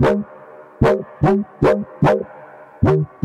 Thank you.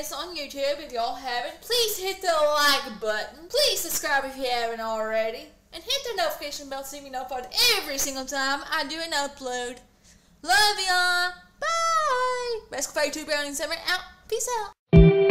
This on YouTube, if y'all haven't, please hit the like button. Please subscribe if you haven't already. And hit the notification bell to be notified every single time I do an upload. Love y'all. Bye. Best Fairy 2 Browning Simmer out. Peace out.